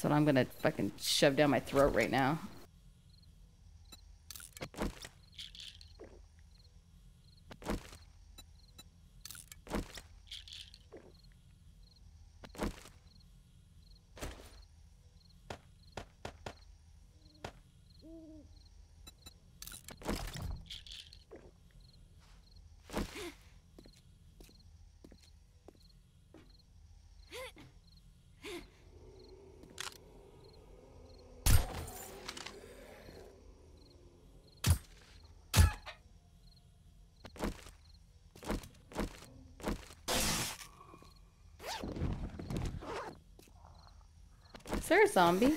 That's what I'm gonna fucking shove down my throat right now. Is there a zombie?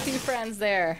few friends there.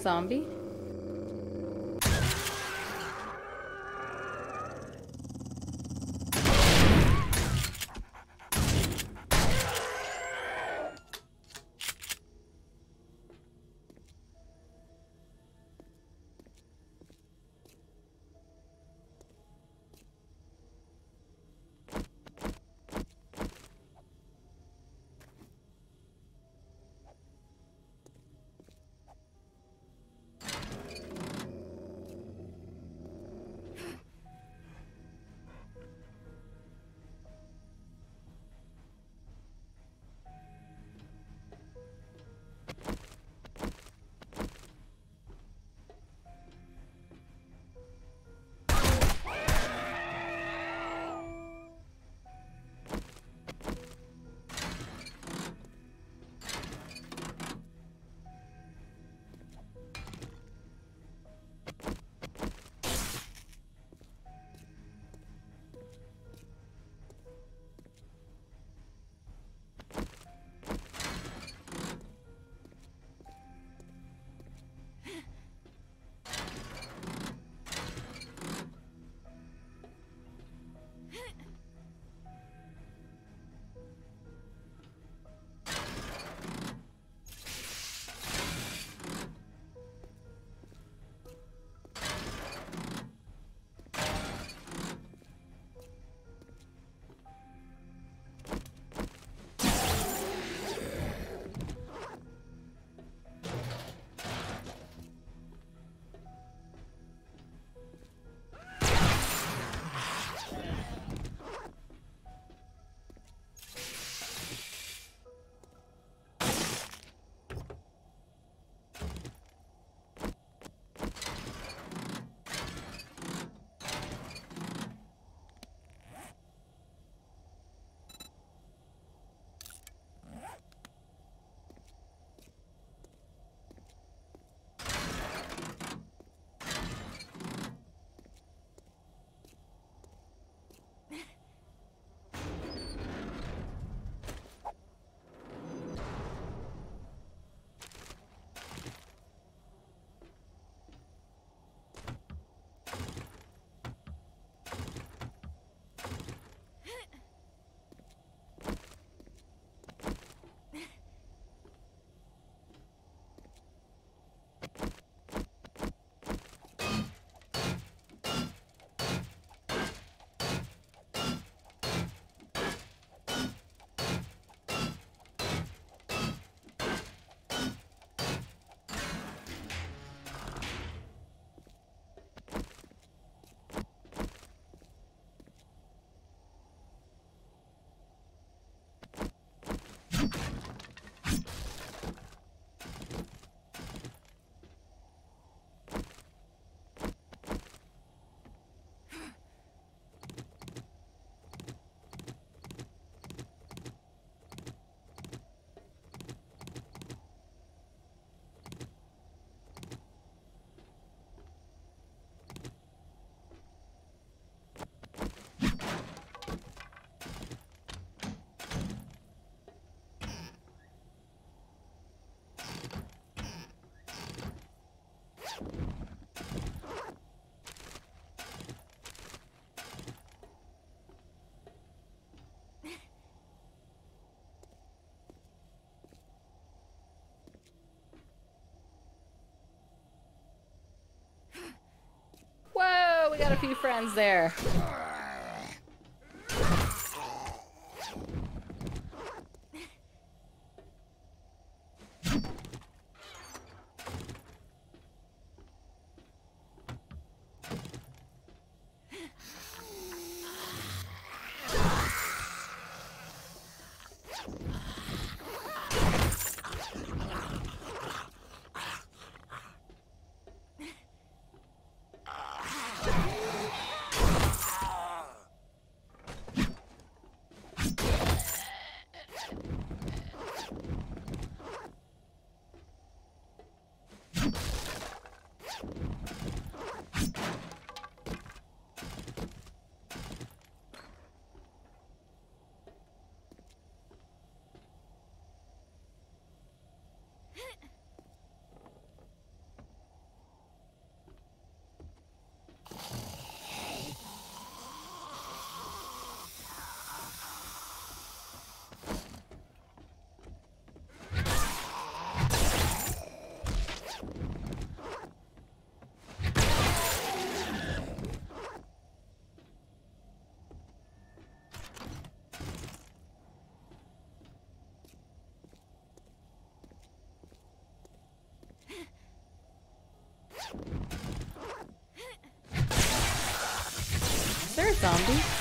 Zombie? Got a few friends there. Zombie?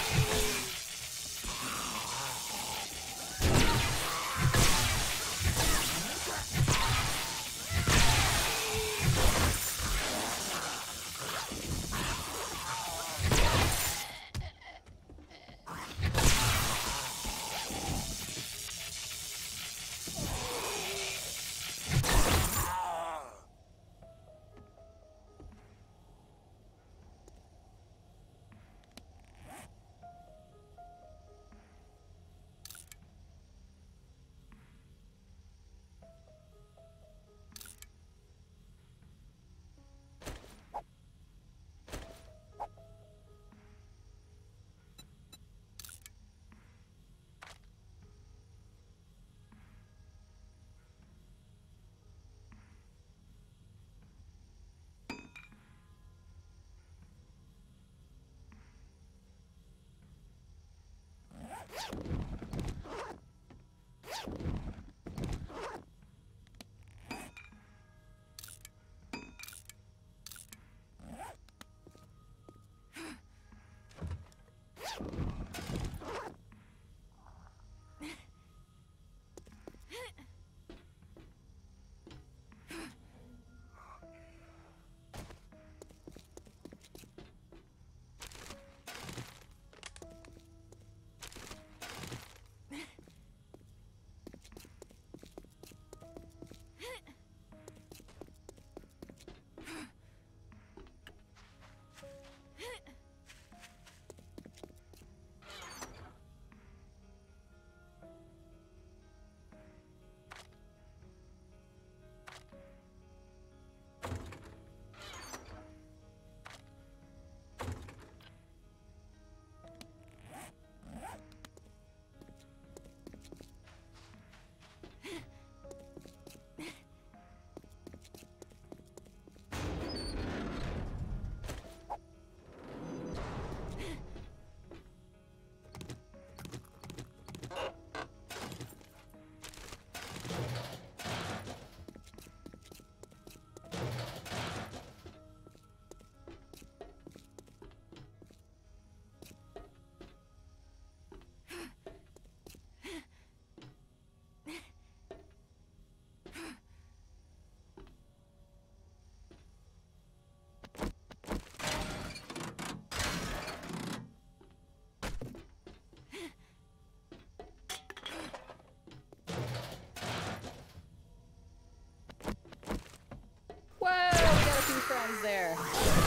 There.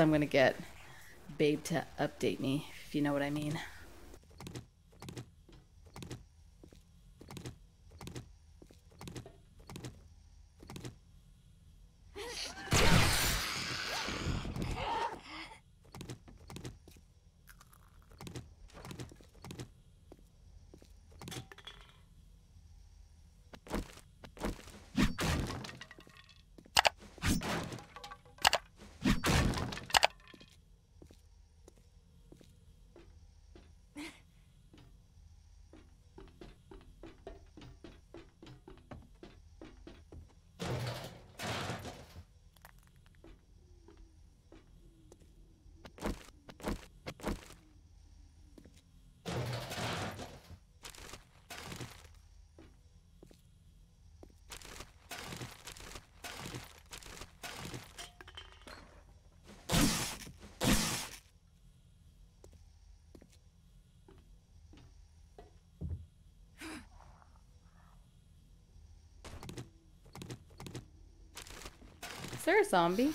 I'm gonna get Babe to update me, if you know what I mean. There a zombie?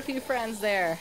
A few friends there.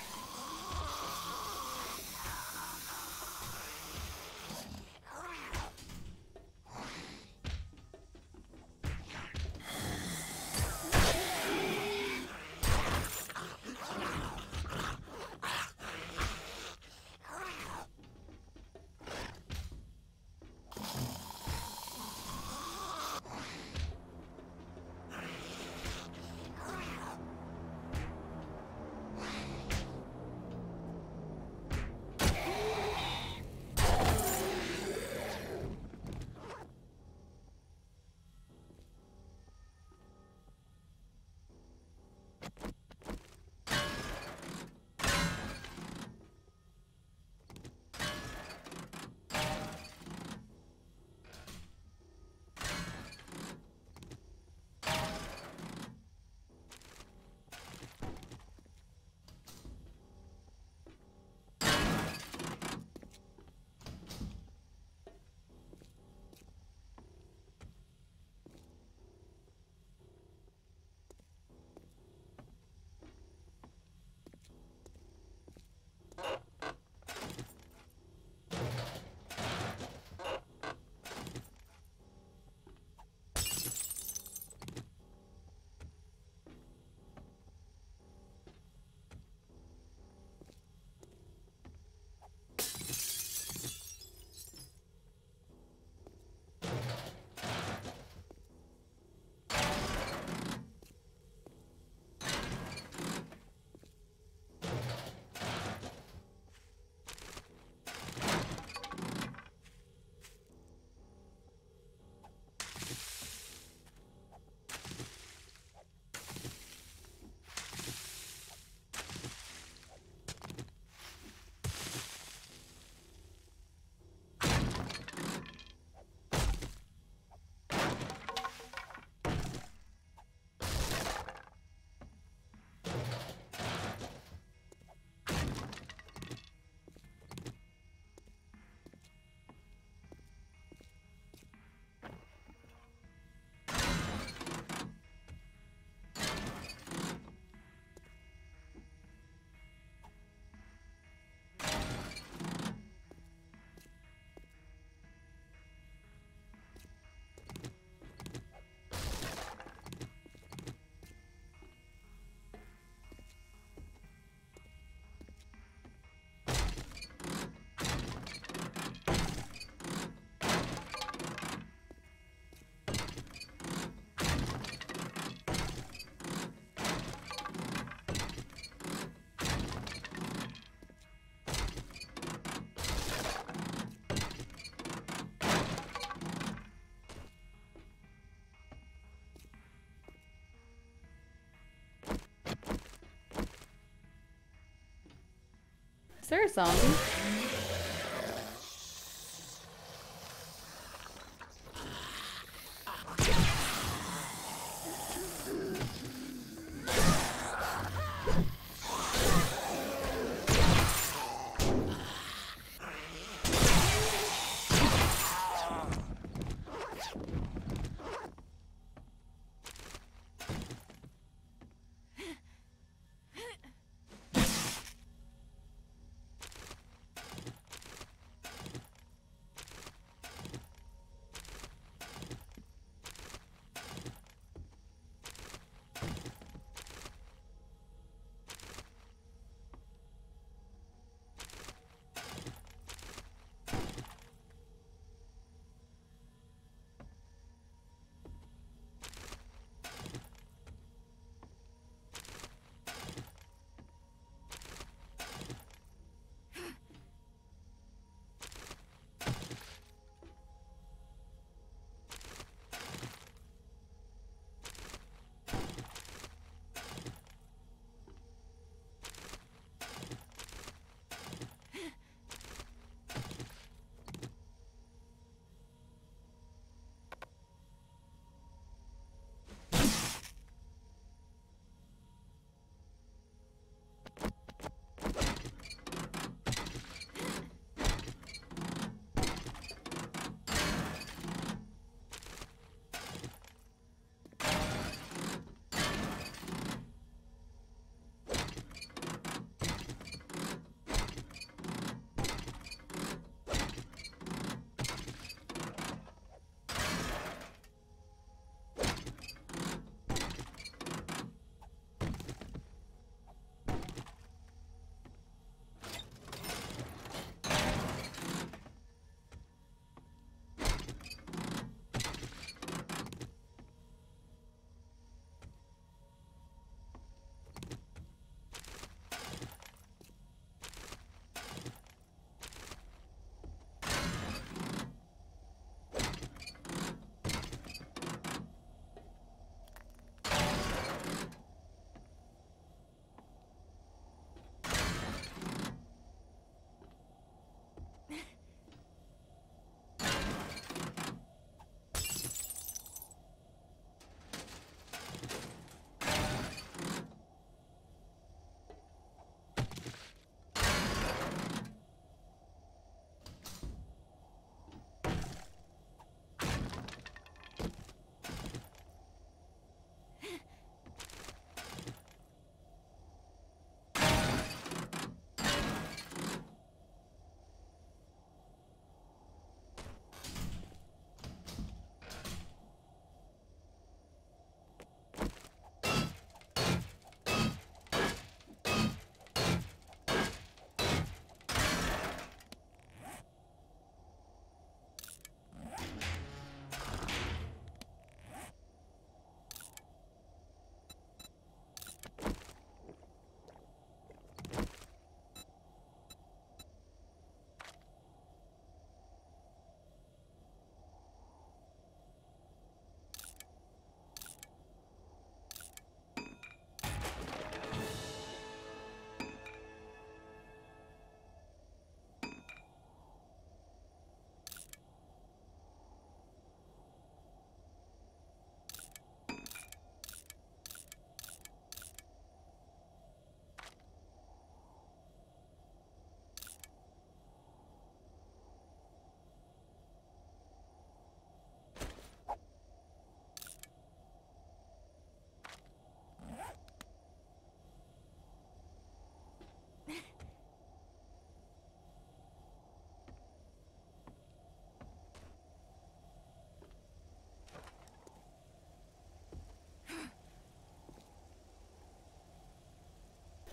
Is there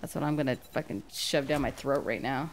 That's what I'm gonna fucking shove down my throat right now.